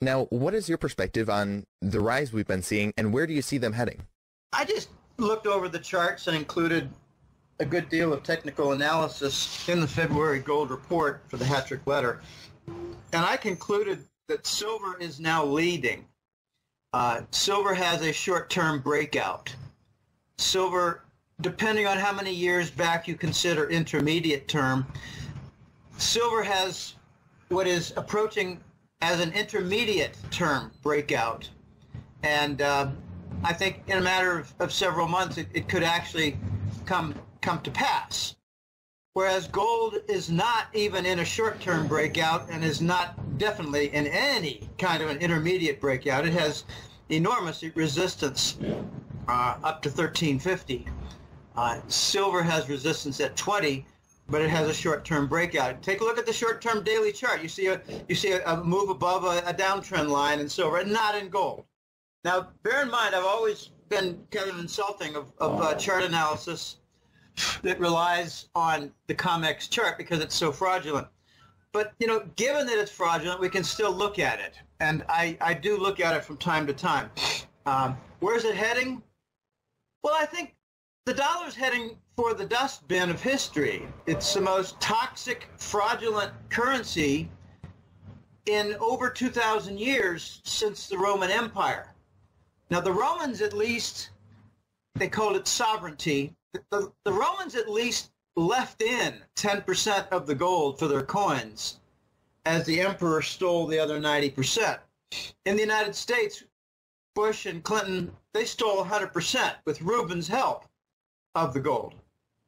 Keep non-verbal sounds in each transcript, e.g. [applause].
Now, what is your perspective on the rise we've been seeing, and where do you see them heading? I just looked over the charts and included a good deal of technical analysis in the February gold report for the Hat Trick letter. And I concluded that silver is now leading. Uh, silver has a short-term breakout. Silver, depending on how many years back you consider intermediate term, silver has what is approaching as an intermediate term breakout. And uh, I think in a matter of, of several months, it, it could actually come come to pass. Whereas gold is not even in a short-term breakout and is not definitely in any kind of an intermediate breakout. It has enormous resistance uh, up to 1350. Uh, silver has resistance at 20, but it has a short-term breakout. Take a look at the short-term daily chart. You see a you see a, a move above a, a, downtrend line in silver, and not in gold. Now, bear in mind, I've always been kind of insulting of, of uh, chart analysis that relies on the COMEX chart because it's so fraudulent. But, you know, given that it's fraudulent, we can still look at it. And I, I do look at it from time to time. Um, where's it heading? Well, I think the dollar's heading for the dustbin of history. It's the most toxic, fraudulent currency in over 2,000 years since the Roman Empire. Now, the Romans, at least, they called it sovereignty, the, the Romans at least left in 10% of the gold for their coins as the emperor stole the other 90%. In the United States, Bush and Clinton, they stole 100% with Rubin's help of the gold.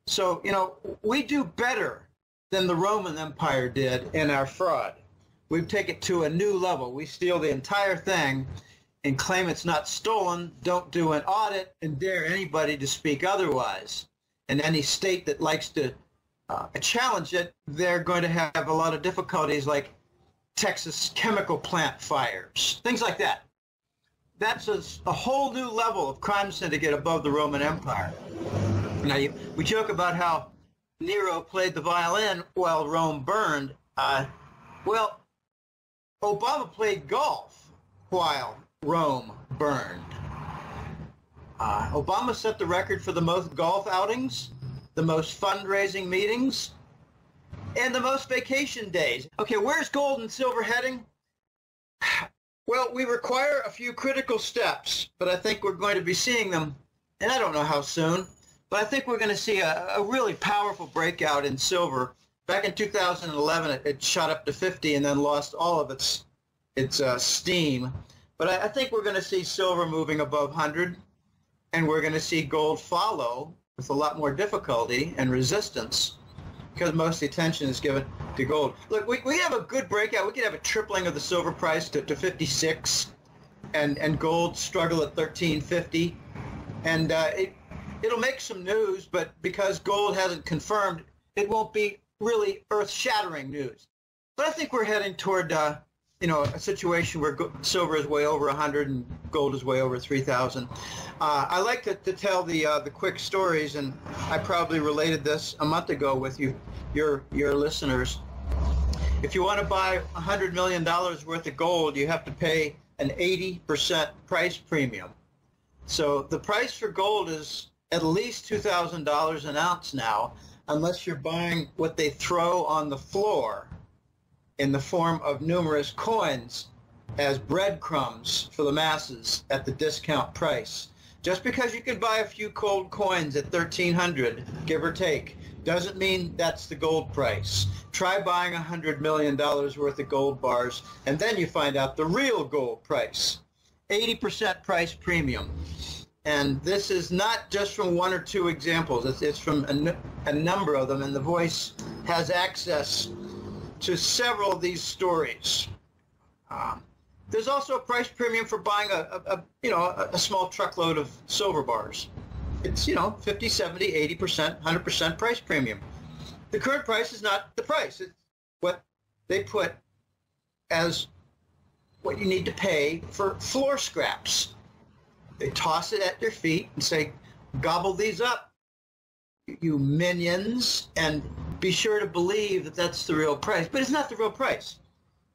So, you know, we do better than the Roman Empire did in our fraud. We take it to a new level. We steal the entire thing and claim it's not stolen, don't do an audit, and dare anybody to speak otherwise. And any state that likes to uh, challenge it, they're going to have a lot of difficulties like Texas chemical plant fires, things like that. That's a, a whole new level of crime syndicate above the Roman Empire. Now, you, we joke about how Nero played the violin while Rome burned. Uh, well, Obama played golf while Rome burned. Uh, Obama set the record for the most golf outings, the most fundraising meetings, and the most vacation days. Okay, where's gold and silver heading? [sighs] Well, we require a few critical steps, but I think we're going to be seeing them, and I don't know how soon, but I think we're going to see a, a really powerful breakout in silver. Back in 2011, it, it, shot up to 50 and then lost all of its its uh, steam. But I, I think we're going to see silver moving above 100, and we're going to see gold follow with a lot more difficulty and resistance because most attention is given to gold. Look, we, we have a good breakout. We could have a tripling of the silver price to, to 56 and, and gold struggle at 1350. And uh, it, it'll make some news, but because gold hasn't confirmed, it won't be really earth-shattering news. But I think we're heading toward uh, you know, a situation where silver is way over 100 and gold is way over 3,000. Uh, I like to, to tell the uh, the quick stories, and I probably related this a month ago with you, your your listeners. If you want to buy 100 million dollars worth of gold, you have to pay an 80% price premium. So the price for gold is at least $2,000 an ounce now, unless you're buying what they throw on the floor in the form of numerous coins as breadcrumbs for the masses at the discount price. Just because you can buy a few cold coins at 1300 give or take, doesn't mean that's the gold price. Try buying $100 million worth of gold bars, and then you find out the real gold price. 80% price premium. And this is not just from one or two examples. It's, it's from a, a number of them, and The Voice has access to several of these stories. Um, there's also a price premium for buying a, a, a you know a, a, small truckload of silver bars. It's you know 50, 70, 80 percent, 100 percent price premium. The current price is not the price. It's what they put as what you need to pay for floor scraps. They toss it at your feet and say, gobble these up, you minions, and be sure to believe that that's the real price. But it's not the real price.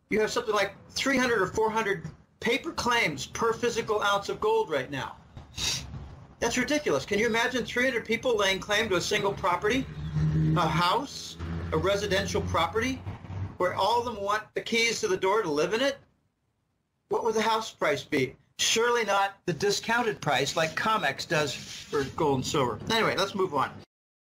you have something like 300 or 400 paper claims per physical ounce of gold right now. That's ridiculous. Can you imagine 300 people laying claim to a single property, a house, a residential property, where all of them want the keys to the door to live in it? What would the house price be? Surely not the discounted price like COMEX does for gold and silver. Anyway, let's move on.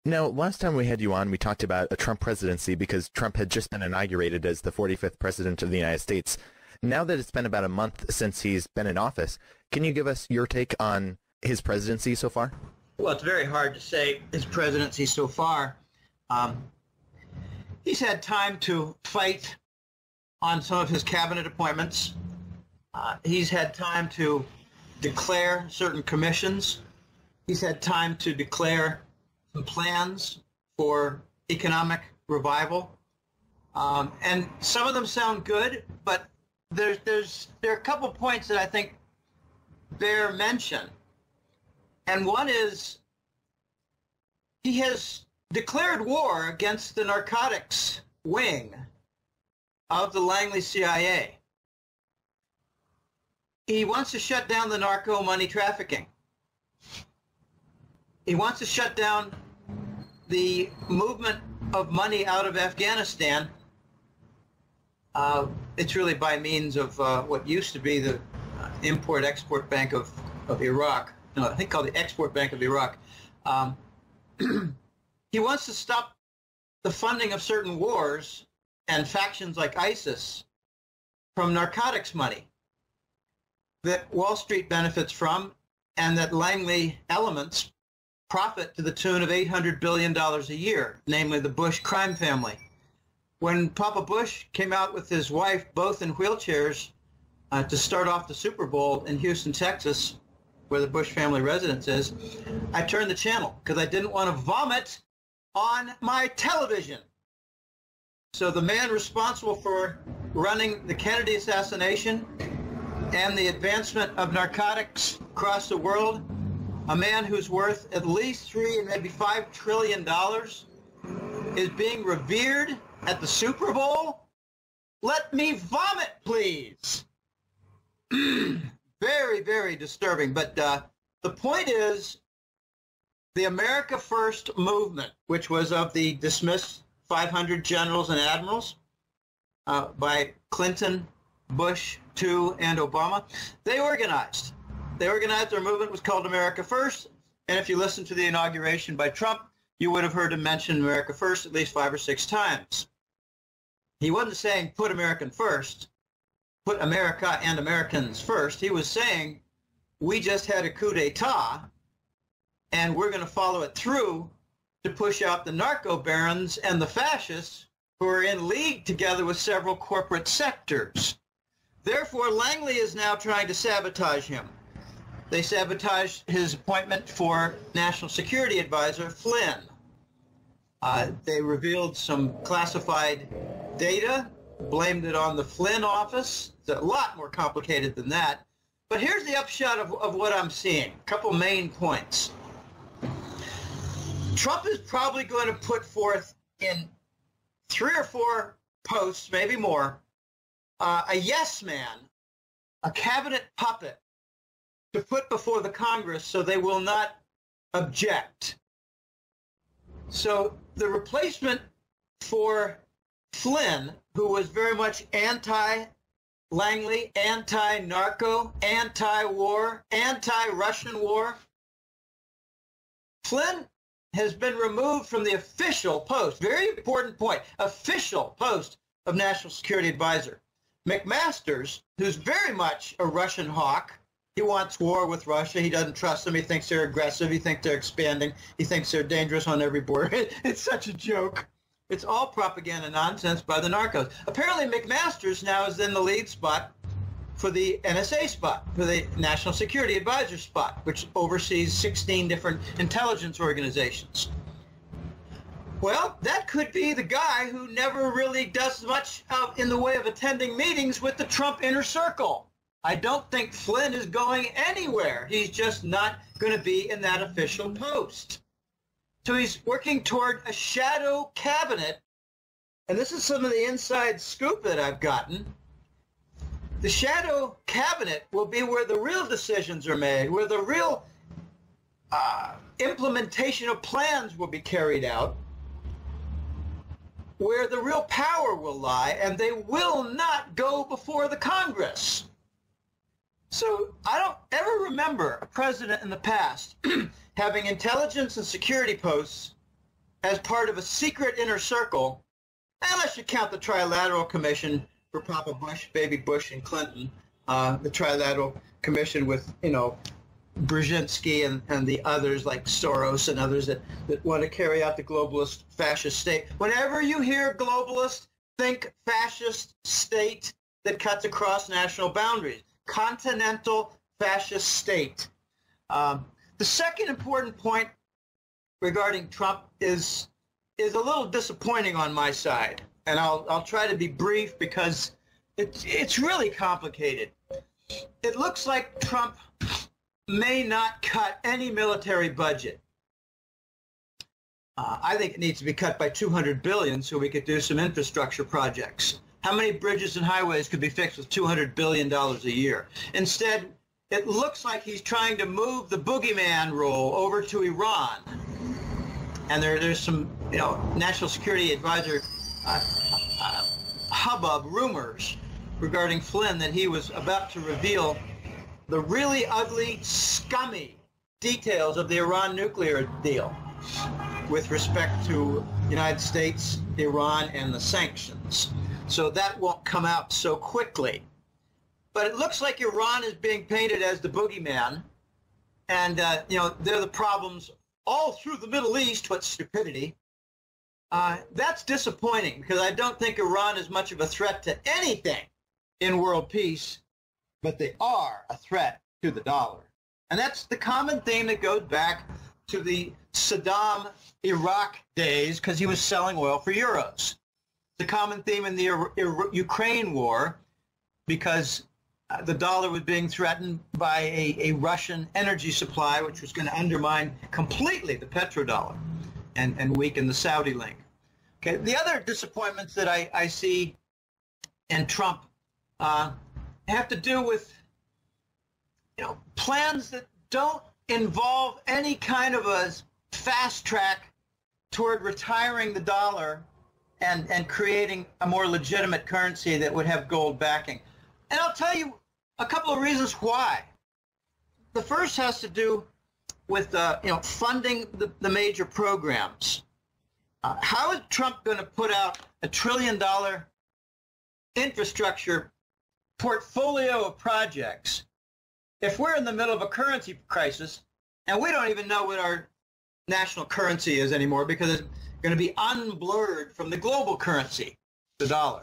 Now, last time we had you on, we talked about a Trump presidency because Trump had just been inaugurated as the 45th president of the United States. Now that it's been about a month since he's been in office, can you give us your take on his presidency so far? Well, it's very hard to say his presidency so far. Um, he's had time to fight on some of his cabinet appointments. Uh, he's had time to declare certain commissions. He's had time to declare some plans for economic revival. Um, and some of them sound good, but there's, there's, there are a couple points that I think bear mention. And one is he has declared war against the narcotics wing of the Langley CIA. He wants to shut down the narco money trafficking. He wants to shut down the movement of money out of Afghanistan. Uh, it's really by means of uh, what used to be the uh, Import-Export Bank of, of Iraq. No, I think called the Export Bank of Iraq. Um, [clears throat] he wants to stop the funding of certain wars and factions like ISIS from narcotics money that Wall Street benefits from and that Langley elements profit to the tune of $800 billion a year, namely the Bush crime family. When Papa Bush came out with his wife, both in wheelchairs, uh, to start off the Super Bowl in Houston, Texas, where the Bush family residence is, I turned the channel because I didn't want to vomit on my television. So the man responsible for running the Kennedy assassination and the advancement of narcotics across the world a man who's worth at least three and maybe five trillion dollars is being revered at the Super Bowl? Let me vomit, please. [clears throat] very, very disturbing. But uh, the point is, the America First movement, which was of the dismissed 500 generals and admirals uh, by Clinton, Bush, II, and Obama, they organized they organized their movement was called America First. And if you listen to the inauguration by Trump, you would have heard him mention America First at least five or six times. He wasn't saying put American first, put America and Americans first. He was saying we just had a coup d'etat and we're going to follow it through to push out the narco barons and the fascists who are in league together with several corporate sectors. Therefore, Langley is now trying to sabotage him. They sabotaged his appointment for National Security Advisor Flynn. Uh, they revealed some classified data, blamed it on the Flynn office. It's a lot more complicated than that. But here's the upshot of, of what I'm seeing. A couple main points. Trump is probably going to put forth in three or four posts, maybe more, uh, a yes man, a cabinet puppet to put before the Congress so they will not object. So the replacement for Flynn, who was very much anti-Langley, anti-narco, anti-war, anti-Russian war, Flynn has been removed from the official post, very important point, official post of National Security Advisor. McMaster's, who's very much a Russian hawk, he wants war with Russia. He doesn't trust them. He thinks they're aggressive. He thinks they're expanding. He thinks they're dangerous on every border. [laughs] it's such a joke. It's all propaganda nonsense by the narcos. Apparently, McMaster's now is in the lead spot for the NSA spot, for the National Security Advisor spot, which oversees 16 different intelligence organizations. Well, that could be the guy who never really does much in the way of attending meetings with the Trump inner circle. I don't think Flynn is going anywhere. He's just not going to be in that official post. So he's working toward a shadow cabinet. And this is some of the inside scoop that I've gotten. the shadow cabinet will be where the real decisions are made, where the real uh, implementation of plans will be carried out, where the real power will lie, and they will not go before the Congress. So I don't ever remember a president in the past [clears throat] having intelligence and security posts as part of a secret inner circle, unless you count the Trilateral Commission for Papa Bush, Baby Bush, and Clinton, uh, the Trilateral Commission with, you know, Brzezinski and, and the others like Soros and others that, that want to carry out the globalist fascist state. Whenever you hear globalist, think fascist state that cuts across national boundaries. Continental fascist state. Um, the second important point regarding Trump is is a little disappointing on my side, and I'll I'll try to be brief because it's it's really complicated. It looks like Trump may not cut any military budget. Uh, I think it needs to be cut by 200 billion so we could do some infrastructure projects. How many bridges and highways could be fixed with 200 billion dollars a year? Instead, it looks like he's trying to move the boogeyman role over to Iran. And there, there's some, you know, national security advisor uh, uh, hubbub rumors regarding Flynn that he was about to reveal the really ugly, scummy details of the Iran nuclear deal with respect to United States, Iran, and the sanctions. So that won't come out so quickly. But it looks like Iran is being painted as the boogeyman. And, uh, you know, they're the problems all through the Middle East. What stupidity. Uh, that's disappointing because I don't think Iran is much of a threat to anything in world peace but they are a threat to the dollar. And that's the common theme that goes back to the Saddam Iraq days because he was selling oil for euros. The common theme in the Ukraine war because uh, the dollar was being threatened by a, a Russian energy supply, which was going to undermine completely the petrodollar and, and weaken the Saudi link. Okay, the other disappointments that I, I see in Trump uh, have to do with you know plans that don't involve any kind of a fast track toward retiring the dollar and and creating a more legitimate currency that would have gold backing. And I'll tell you a couple of reasons why. The first has to do with uh, you know funding the, the major programs. Uh, how is Trump going to put out a trillion dollar infrastructure portfolio of projects, if we're in the middle of a currency crisis and we don't even know what our national currency is anymore because it's going to be unblurred from the global currency, the dollar.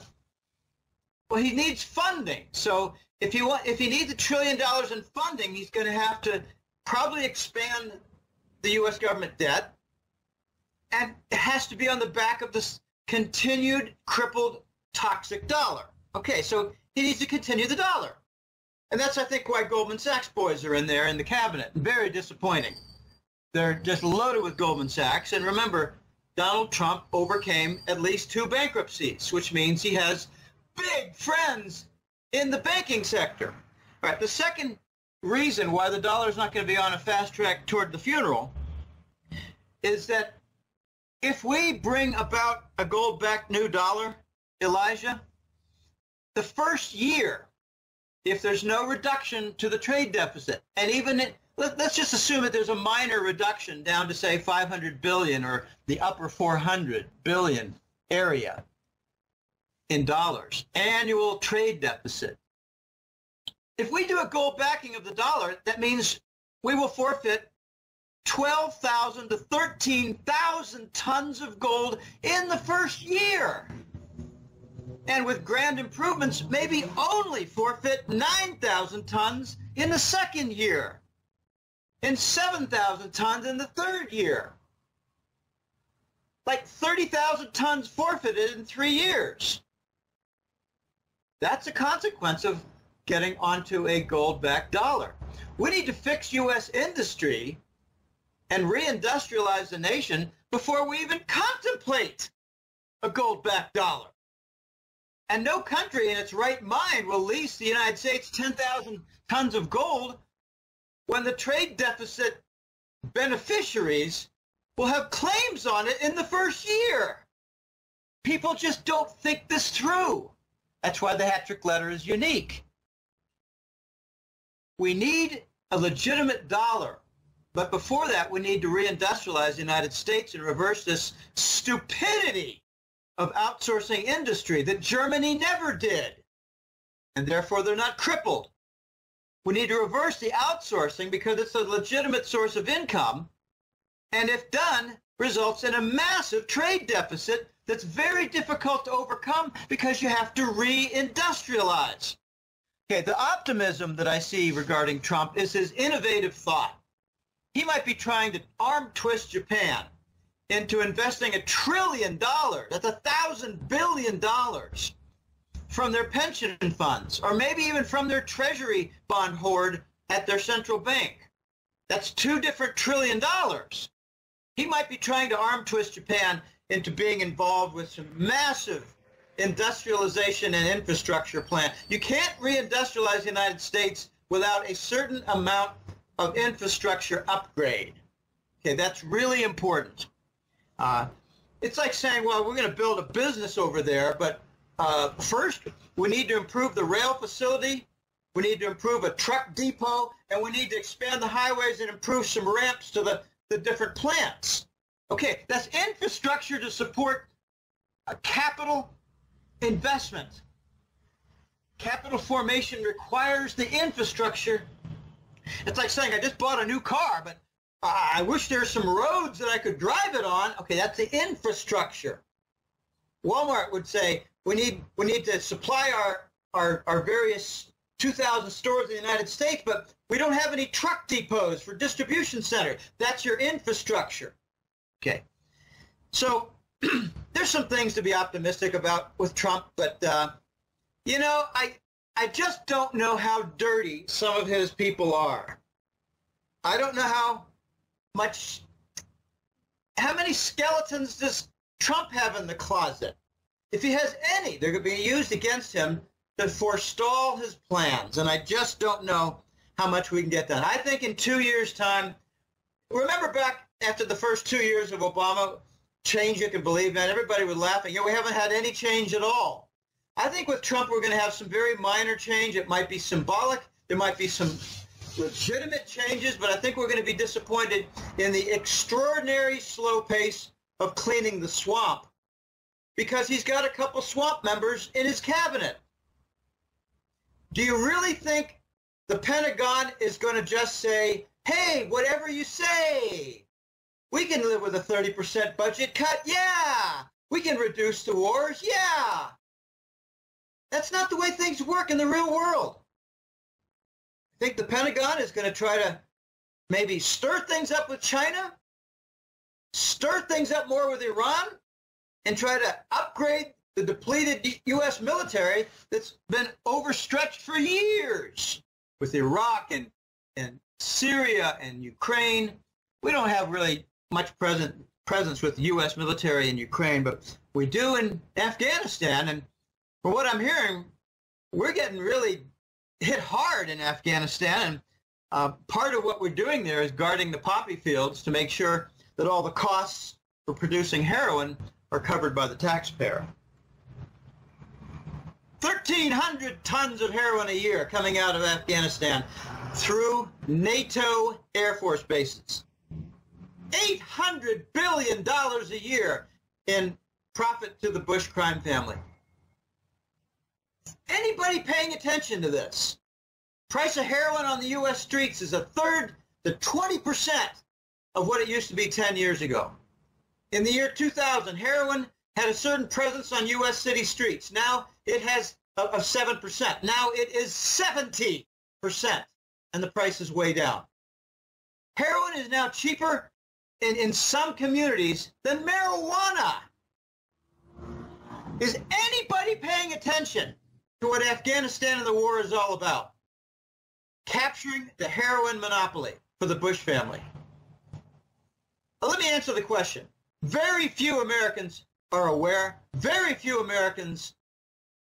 Well, he needs funding. So if he want, if he needs a trillion dollars in funding, he's going to have to probably expand the U.S. government debt, and it has to be on the back of this continued crippled toxic dollar. Okay, so he needs to continue the dollar. And that's, I think, why Goldman Sachs boys are in there in the cabinet. Very disappointing. They're just loaded with Goldman Sachs. And remember, Donald Trump overcame at least two bankruptcies, which means he has big friends in the banking sector. All right, the second reason why the dollar is not going to be on a fast track toward the funeral is that if we bring about a gold-backed new dollar, Elijah, the first year, if there's no reduction to the trade deficit, and even it, let, us just assume that there's a minor reduction down to say 500 billion or the upper 400 billion area in dollars, annual trade deficit. If we do a gold backing of the dollar, that means we will forfeit 12,000 to 13,000 tons of gold in the first year and with grand improvements, maybe only forfeit 9,000 tons in the second year and 7,000 tons in the third year. Like 30,000 tons forfeited in three years. That's a consequence of getting onto a gold-backed dollar. We need to fix U.S. industry and reindustrialize the nation before we even contemplate a gold-backed dollar. And no country in its right mind will lease the United States 10,000 tons of gold when the trade deficit beneficiaries will have claims on it in the first year. People just don't think this through. That's why the Hat Trick letter is unique. We need a legitimate dollar. But before that, we need to reindustrialize the United States and reverse this stupidity of outsourcing industry that Germany never did. And therefore, they're not crippled. We need to reverse the outsourcing because it's a legitimate source of income. And if done, results in a massive trade deficit that's very difficult to overcome because you have to reindustrialize. Okay, the optimism that I see regarding Trump is his innovative thought. He might be trying to arm twist Japan into investing a trillion dollars, that's a thousand billion dollars from their pension funds, or maybe even from their treasury bond hoard at their central bank. That's two different trillion dollars. He might be trying to arm twist Japan into being involved with some massive industrialization and infrastructure plan. You can't reindustrialize the United States without a certain amount of infrastructure upgrade. Okay, that's really important. Uh, it's like saying, well, we're going to build a business over there, but uh, first we need to improve the rail facility, we need to improve a truck depot, and we need to expand the highways and improve some ramps to the, the different plants. Okay, that's infrastructure to support a capital investment. Capital formation requires the infrastructure. It's like saying I just bought a new car, but I wish there were some roads that I could drive it on. Okay, that's the infrastructure. Walmart would say we need we need to supply our our, our various 2,000 stores in the United States, but we don't have any truck depots for distribution centers. That's your infrastructure. Okay. So [clears throat] there's some things to be optimistic about with Trump, but uh, you know, I I just don't know how dirty some of his people are. I don't know how much how many skeletons does Trump have in the closet? If he has any, they're going to be used against him to forestall his plans. And I just don't know how much we can get done. I think in two years' time, remember back after the first two years of Obama, change you can believe in. Everybody was laughing. Yeah, we haven't had any change at all. I think with Trump, we're going to have some very minor change. It might be symbolic. There might be some legitimate changes, but I think we're going to be disappointed in the extraordinary slow pace of cleaning the swamp because he's got a couple swamp members in his cabinet. Do you really think the Pentagon is going to just say, hey, whatever you say, we can live with a 30% budget cut. Yeah. We can reduce the wars. Yeah. That's not the way things work in the real world. Think the Pentagon is going to try to maybe stir things up with China, stir things up more with Iran, and try to upgrade the depleted U.S. military that's been overstretched for years with Iraq and, and Syria and Ukraine. We don't have really much present presence with the U.S. military in Ukraine, but we do in Afghanistan. And from what I'm hearing, we're getting really hit hard in Afghanistan. And uh, part of what we're doing there is guarding the poppy fields to make sure that all the costs for producing heroin are covered by the taxpayer. 1,300 tons of heroin a year coming out of Afghanistan through NATO Air Force bases. $800 billion a year in profit to the Bush crime family. Anybody paying attention to this? Price of heroin on the U.S. streets is a third to 20% of what it used to be 10 years ago. In the year 2000, heroin had a certain presence on U.S. city streets. Now it has of 7%. Now it is 70%, and the price is way down. Heroin is now cheaper in, in some communities than marijuana. Is anybody paying attention to what Afghanistan and the war is all about? Capturing the heroin monopoly for the Bush family. Now, let me answer the question. Very few Americans are aware. Very few Americans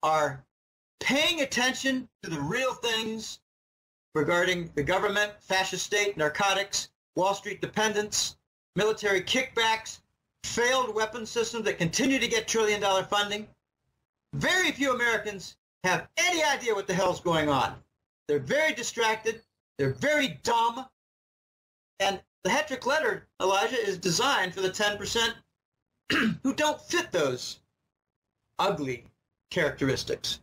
are paying attention to the real things regarding the government, fascist state, narcotics, Wall Street dependence, military kickbacks, failed weapon systems that continue to get trillion dollar funding. Very few Americans have any idea what the hell's going on. They're very distracted. They're very dumb. And the Hat Trick letter, Elijah, is designed for the 10% [clears throat] who don't fit those ugly characteristics.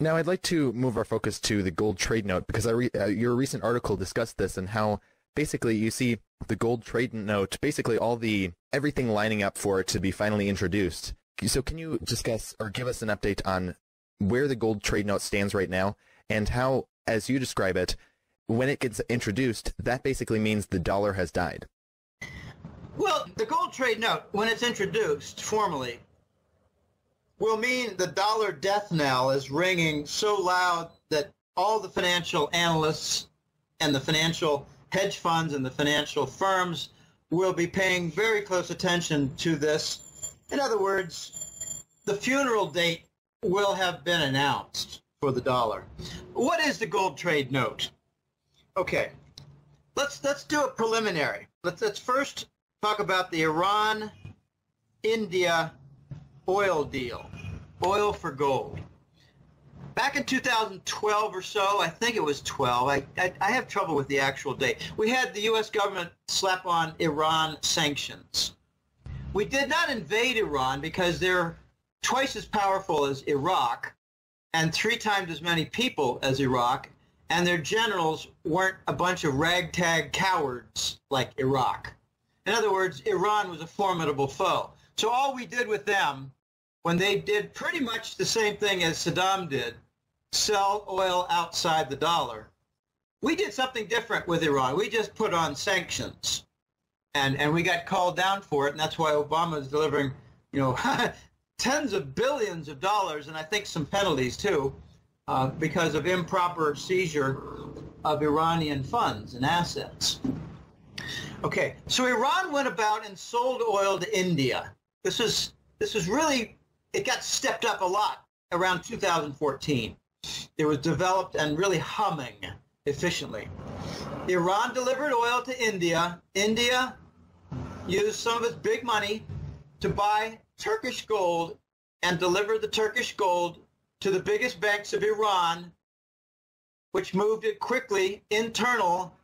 Now, I'd like to move our focus to the gold trade note because re- uh, your recent article discussed this and how basically you see the gold trade note, basically all the everything lining up for it to be finally introduced. So, can you discuss or give us an update on where the gold trade note stands right now and how, as you describe it, when it gets introduced, that basically means the dollar has died? Well, the gold trade note, when it's introduced formally, will mean the dollar death knell is ringing so loud that all the financial analysts and the financial hedge funds and the financial firms will be paying very close attention to this. In other words, the funeral date will have been announced for the dollar. What is the gold trade note? Okay, let's let's do a preliminary. Let's let's first talk about the Iran India oil deal, oil for gold. Back in 2012 or so, I think it was 12, I, I, I, have trouble with the actual date, we had the U.S. government slap on Iran sanctions. We did not invade Iran because they're twice as powerful as Iraq and three times as many people as Iraq, and their generals weren't a bunch of ragtag cowards like Iraq. In other words, Iran was a formidable foe. So all we did with them when they did pretty much the same thing as Saddam did, sell oil outside the dollar. We did something different with Iran. We just put on sanctions. And, and we got called down for it, and that's why Obama is delivering, you know, [laughs] tens of billions of dollars, and I think some penalties too, uh, because of improper seizure of Iranian funds and assets. Okay, so Iran went about and sold oil to India. This is this was really it got stepped up a lot around 2014. It was developed and really humming efficiently. Iran delivered oil to India. India used some of its big money to buy Turkish gold and deliver the Turkish gold to the biggest banks of Iran, which moved it quickly internal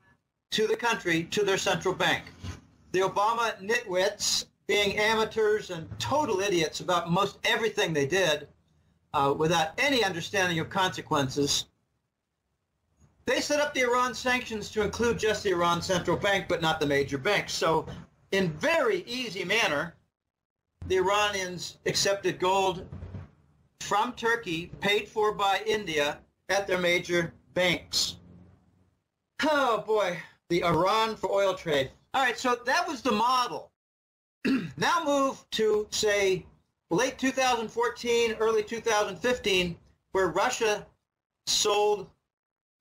to the country, to their central bank. The Obama nitwits being amateurs and total idiots about most everything they did uh, without any understanding of consequences. They set up the Iran sanctions to include just the Iran Central Bank, but not the major banks. So in very easy manner, the Iranians accepted gold from Turkey, paid for by India, at their major banks. Oh boy, the Iran for oil trade. All right, so that was the model. [clears throat] now move to, say, late 2014, early 2015, where Russia sold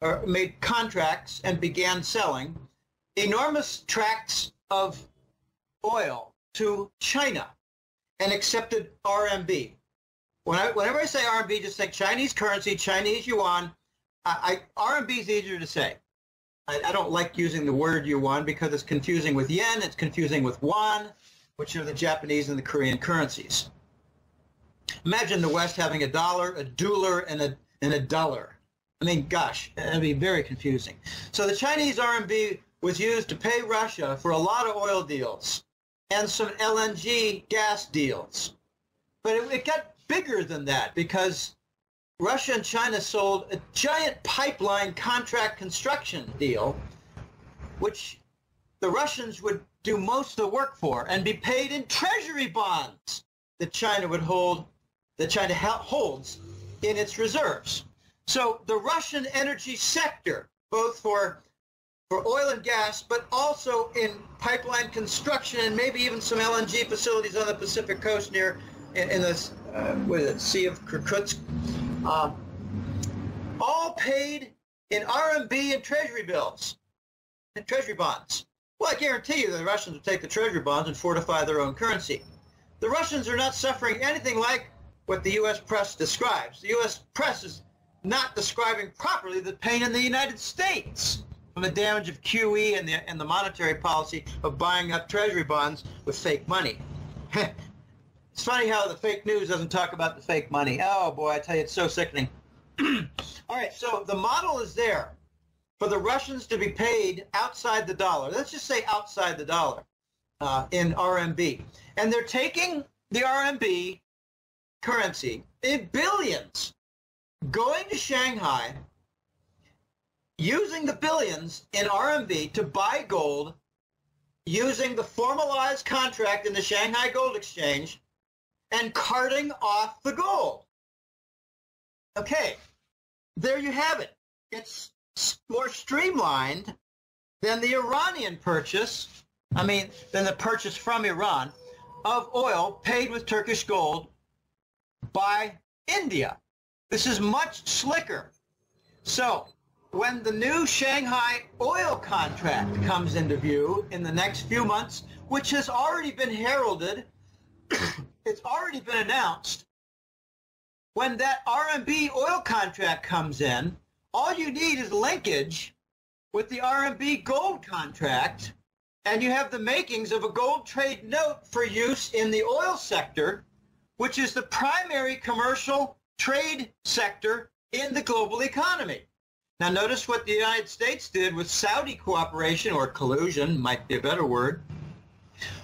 or made contracts and began selling enormous tracts of oil to China and accepted RMB. When I, whenever I say RMB, just think Chinese currency, Chinese yuan. I, I, RMB is easier to say. I, I don't like using the word yuan because it's confusing with yen, it's confusing with won, which are the Japanese and the Korean currencies. Imagine the West having a dollar, a dueler, and a, and a dollar. I mean, gosh, that'd be very confusing. So the Chinese RMB was used to pay Russia for a lot of oil deals and some LNG gas deals. But it, it got bigger than that because Russia and China sold a giant pipeline contract construction deal, which the Russians would do most of the work for and be paid in treasury bonds that China would hold, that China holds in its reserves. So the Russian energy sector, both for for oil and gas, but also in pipeline construction and maybe even some LNG facilities on the Pacific coast near in, in the uh, Sea of Kirkutsk, uh, all paid in RMB and treasury bills and treasury bonds. Well, I guarantee you the Russians will take the treasury bonds and fortify their own currency. The Russians are not suffering anything like what the U.S. press describes. The U.S. press is not describing properly the pain in the United States from the damage of QE and the, and the monetary policy of buying up treasury bonds with fake money. [laughs] it's funny how the fake news doesn't talk about the fake money. Oh boy, I tell you, it's so sickening. [clears throat] All right, so the model is there for the Russians to be paid outside the dollar. Let's just say outside the dollar uh, in RMB. And they're taking the RMB currency in billions, going to Shanghai, using the billions in RMB to buy gold, using the formalized contract in the Shanghai Gold Exchange, and carting off the gold. Okay, there you have it. It's more streamlined than the Iranian purchase, I mean, than the purchase from Iran of oil paid with Turkish gold by India. This is much slicker. So when the new Shanghai oil contract comes into view in the next few months, which has already been heralded, [coughs] it's already been announced, when that RMB oil contract comes in, all you need is linkage with the RMB gold contract, and you have the makings of a gold trade note for use in the oil sector, which is the primary commercial trade sector in the global economy. Now notice what the United States did with Saudi cooperation, or collusion might be a better word.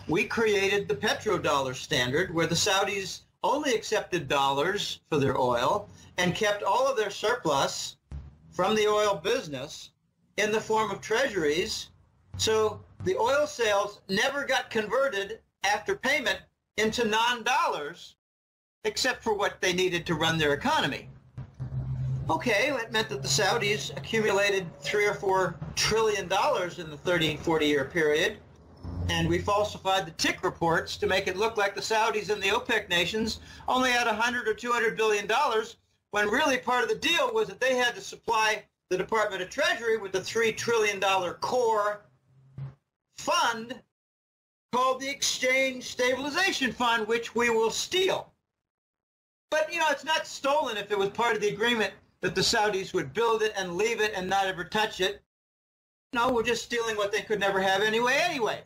We created the petrodollar standard where the Saudis only accepted dollars for their oil and kept all of their surplus from the oil business in the form of treasuries. So the oil sales never got converted after payment into non-dollars except for what they needed to run their economy. Okay, it meant that the Saudis accumulated three or four trillion dollars in the 30 and 40 year period, and we falsified the TIC reports to make it look like the Saudis and the OPEC nations only had 100 or 200 billion dollars, when really part of the deal was that they had to supply the Department of Treasury with a three trillion dollar core fund called the Exchange Stabilization Fund, which we will steal. But, you know, it's not stolen if it was part of the agreement that the Saudis would build it and leave it and not ever touch it. No, we're just stealing what they could never have anyway, anyway.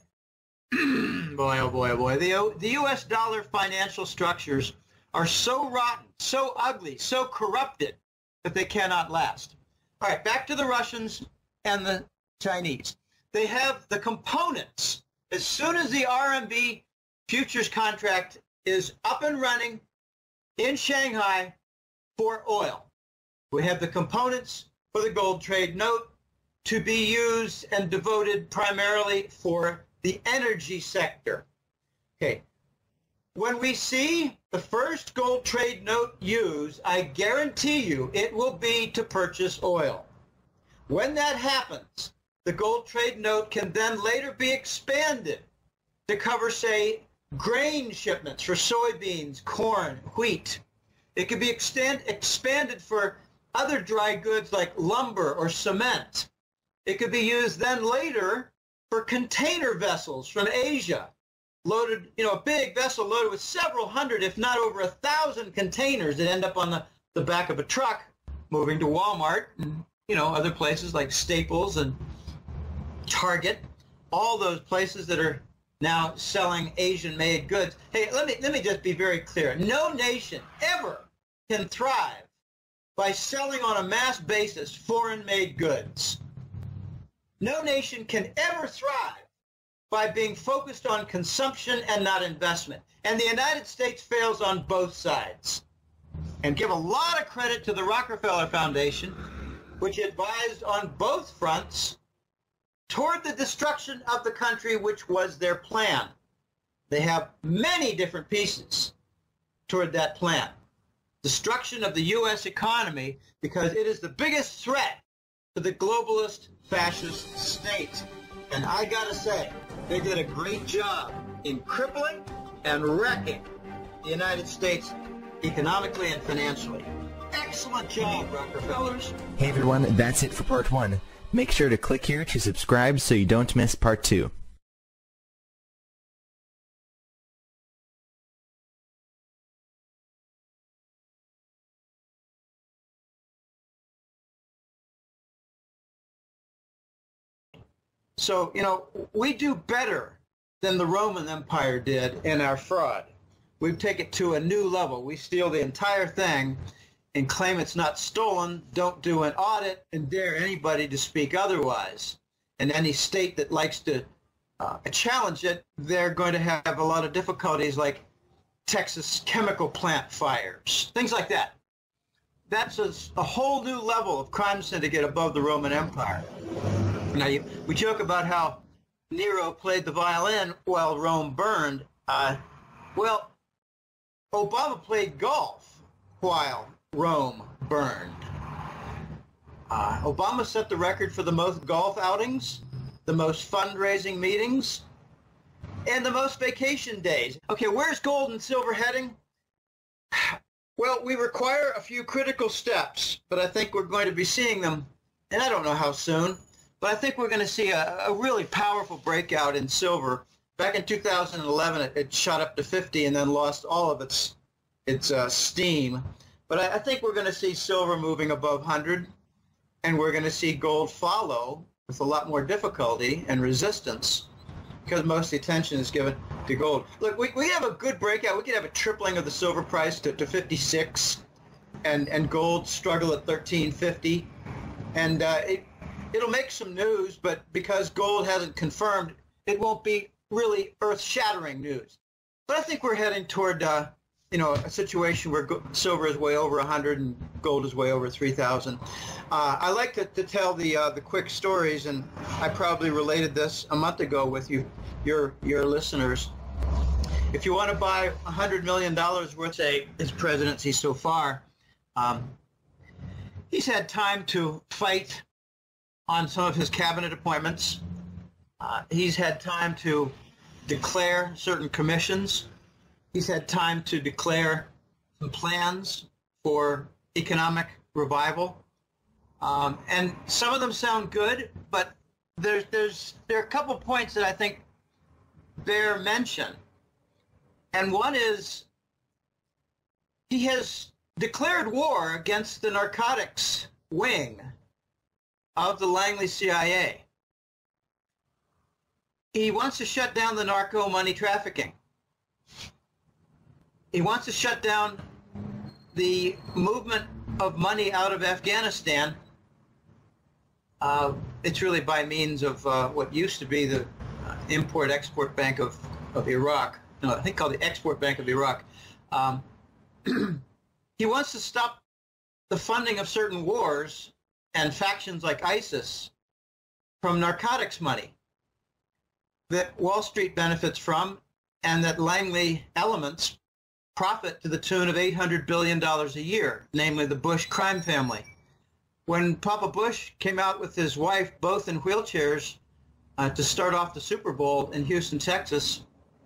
[clears throat] boy, oh boy, oh boy. The, the U.S. dollar financial structures are so rotten, so ugly, so corrupted that they cannot last. All right, back to the Russians and the Chinese. They have the components. As soon as the RMB futures contract is up and running in Shanghai for oil, we have the components for the gold trade note to be used and devoted primarily for the energy sector. Okay. When we see the first gold trade note used, I guarantee you it will be to purchase oil. When that happens, the gold trade note can then later be expanded to cover, say, grain shipments for soybeans, corn, wheat. It can be extend, expanded for other dry goods like lumber or cement. It could be used then later for container vessels from Asia, loaded, you know, a big vessel loaded with several hundred, if not over a thousand containers that end up on the, the back of a truck moving to Walmart and, you know, other places like Staples and Target, all those places that are now selling Asian-made goods. Hey, let me, let me just be very clear. No nation ever can thrive by selling on a mass basis foreign-made goods. No nation can ever thrive by being focused on consumption and not investment. And the United States fails on both sides. And give a lot of credit to the Rockefeller Foundation, which advised on both fronts toward the destruction of the country, which was their plan. They have many different pieces toward that plan destruction of the U.S. economy because it is the biggest threat to the globalist fascist state. And I gotta say, they did a great job in crippling and wrecking the United States economically and financially. Excellent job, Rockefellers. Hey everyone, that's it for part one. Make sure to click here to subscribe so you don't miss part two. So, you know, we do better than the Roman Empire did in our fraud. We take it to a new level. We steal the entire thing and claim it's not stolen, don't do an audit, and dare anybody to speak otherwise. And any state that likes to uh, challenge it, they're going to have a lot of difficulties like Texas chemical plant fires, things like that. That's a, a whole new level of crime syndicate above the Roman Empire. Now, you, we joke about how Nero played the violin while Rome burned. Uh, well, Obama played golf while Rome burned. Uh, Obama set the record for the most golf outings, the most fundraising meetings, and the most vacation days. Okay, where's gold and silver heading? [sighs] Well, we require a few critical steps, but I think we're going to be seeing them, and I don't know how soon, but I think we're going to see a, a really powerful breakout in silver. Back in 2011, it, it, shot up to 50 and then lost all of its its uh, steam. But I, I think we're going to see silver moving above 100, and we're going to see gold follow with a lot more difficulty and resistance because most attention is given to gold. Look, we, we have a good breakout. We could have a tripling of the silver price to, to 56 and, and gold struggle at 1350. And uh, it, it'll make some news, but because gold hasn't confirmed, it won't be really earth-shattering news. But I think we're heading toward, uh, you know, a situation where silver is way over 100 and gold is way over 3,000. Uh, I like to, to tell the uh, the quick stories, and I probably related this a month ago with you, your your listeners. If you want to buy $100 million worth, say, his presidency so far, um, he's had time to fight on some of his cabinet appointments. Uh, he's had time to declare certain commissions. He's had time to declare some plans for economic revival. Um, and some of them sound good, but there's, there's, there are a couple points that I think bear mention. And one is he has declared war against the narcotics wing of the Langley CIA. He wants to shut down the narco money trafficking. He wants to shut down the movement of money out of Afghanistan. Uh, it's really by means of uh, what used to be the Import-Export Bank of, of Iraq. No, I think called the Export Bank of Iraq. Um, [clears throat] he wants to stop the funding of certain wars and factions like ISIS from narcotics money that Wall Street benefits from and that Langley elements profit to the tune of $800 billion a year, namely the Bush crime family. When Papa Bush came out with his wife, both in wheelchairs, uh, to start off the Super Bowl in Houston, Texas,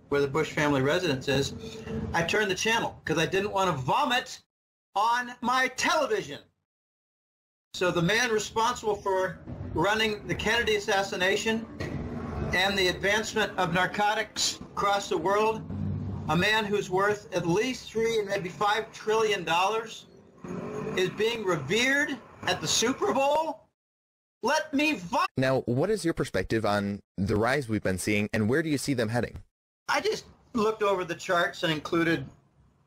where the Bush family residence is, I turned the channel because I didn't want to vomit on my television. So the man responsible for running the Kennedy assassination and the advancement of narcotics across the world, a man who's worth at least three and maybe five trillion dollars, is being revered at the Super Bowl let me vote. Now, what is your perspective on the rise we've been seeing, and where do you see them heading? I just looked over the charts and included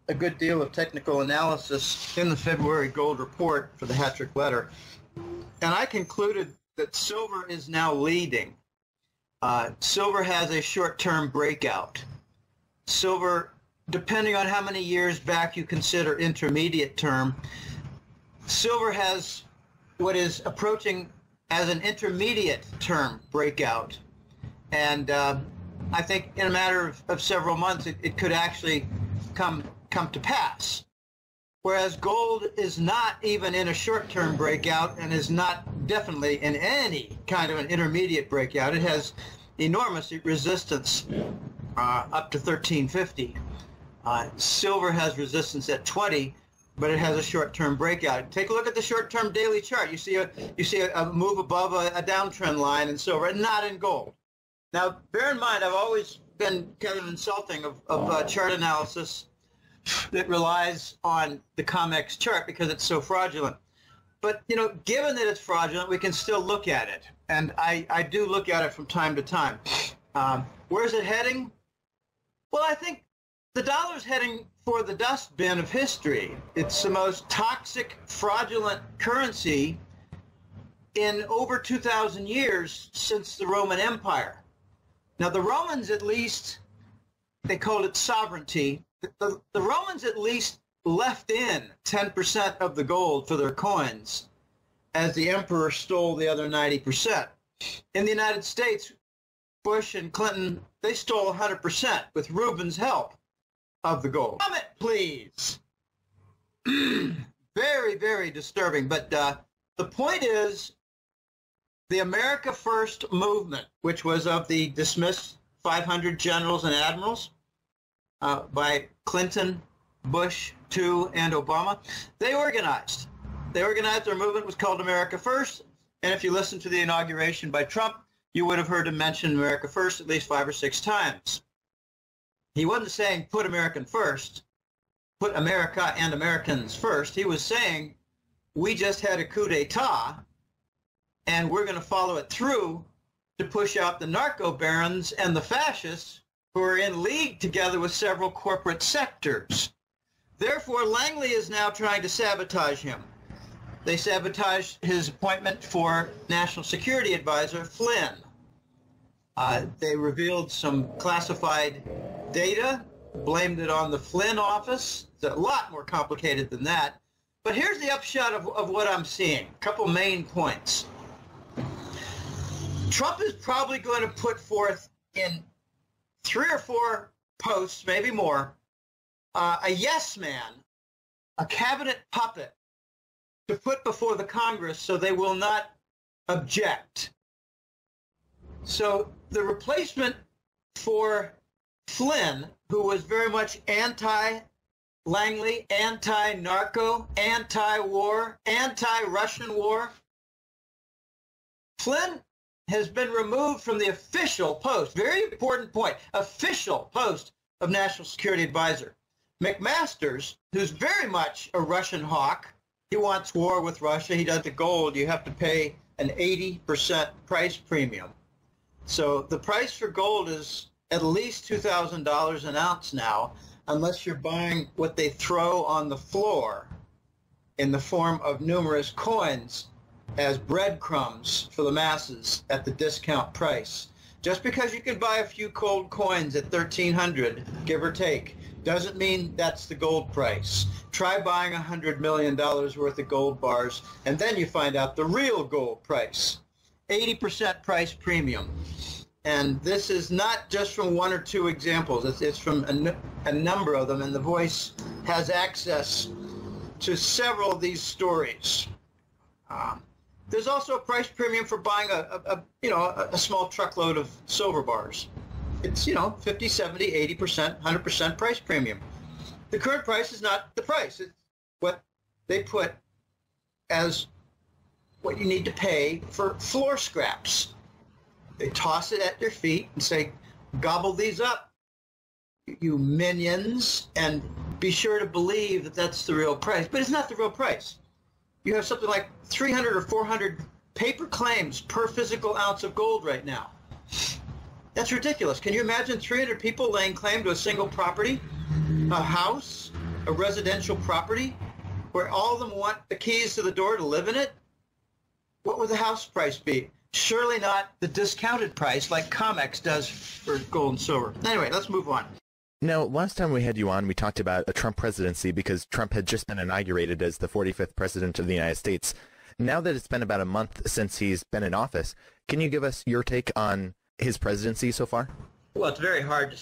a good deal of technical analysis in the February gold report for the Hat Trick letter. And I concluded that silver is now leading. Uh, silver has a short-term breakout. Silver, depending on how many years back you consider intermediate term, silver has what is approaching as an intermediate term breakout. And uh, I think in a matter of, of several months, it, it could actually come, come to pass. Whereas gold is not even in a short-term breakout and is not definitely in any kind of an intermediate breakout. It has enormous resistance uh, up to 1350. Uh, silver has resistance at 20, but it has a short-term breakout. Take a look at the short-term daily chart. You see a you see a, a move above a, a, downtrend line in silver, and not in gold. Now, bear in mind, I've always been kind of insulting of, of uh, chart analysis that relies on the COMEX chart because it's so fraudulent. but you know, given that it's fraudulent, we can still look at it, and I, I do look at it from time to time. Um, where's it heading? Well, I think the dollar's heading for the dustbin of history. It's the most toxic, fraudulent currency in over 2,000 years since the Roman Empire. Now, the Romans, at least, they called it sovereignty. The, the, Romans, at least, left in 10% of the gold for their coins, as the emperor stole the other 90%. In the United States, Bush and Clinton, they stole 100% with Rubin's help of the gold. Comment, please. [clears throat] very, very disturbing. But uh, the point is, the America First movement, which was of the dismissed 500 generals and admirals uh, by Clinton, Bush, II, and Obama, they organized. They organized their movement was called America First. And if you listen to the inauguration by Trump, you would have heard him mention America First at least five or six times. He wasn't saying put American first, put America and Americans first. He was saying we just had a coup d'etat and we're going to follow it through to push out the narco barons and the fascists who are in league together with several corporate sectors. Therefore, Langley is now trying to sabotage him. They sabotaged his appointment for National Security Advisor Flynn. Uh, they revealed some classified data, blamed it on the Flynn office. It's a lot more complicated than that. But here's the upshot of, of what I'm seeing. A couple main points. Trump is probably going to put forth in three or four posts, maybe more, uh, a yes man, a cabinet puppet to put before the Congress so they will not object. So the replacement for Flynn, who was very much anti-Langley, anti-narco, anti-war, anti-Russian war, Flynn has been removed from the official post, very important point, official post of National Security Advisor. McMaster's, who's very much a Russian hawk, he wants war with Russia. He does the gold. You have to pay an 80% price premium. So the price for gold is at least $2,000 an ounce now, unless you're buying what they throw on the floor in the form of numerous coins as breadcrumbs for the masses at the discount price. Just because you can buy a few cold coins at 1300 give or take, doesn't mean that's the gold price. Try buying $100 million worth of gold bars, and then you find out the real gold price. 80% price premium. And this is not just from one or two examples. It's, it's from a, number of them, and The Voice has access to several of these stories. Um, there's also a price premium for buying a, a, a you know a, a, small truckload of silver bars. It's you know 50, 70, 80 percent, 100 percent price premium. The current price is not the price. It's what they put as what you need to pay for floor scraps. They toss it at your feet and say, gobble these up, you minions, and be sure to believe that that's the real price. But it's not the real price you have something like 300 or 400 paper claims per physical ounce of gold right now. That's ridiculous. Can you imagine 300 people laying claim to a single property, a house, a residential property, where all of them want the keys to the door to live in it? What would the house price be? Surely not the discounted price like COMEX does for gold and silver. Anyway, let's move on. Now, last time we had you on, we talked about a Trump presidency because Trump had just been inaugurated as the 45th president of the United States. Now that it's been about a month since he's been in office, can you give us your take on his presidency so far? Well, it's very hard to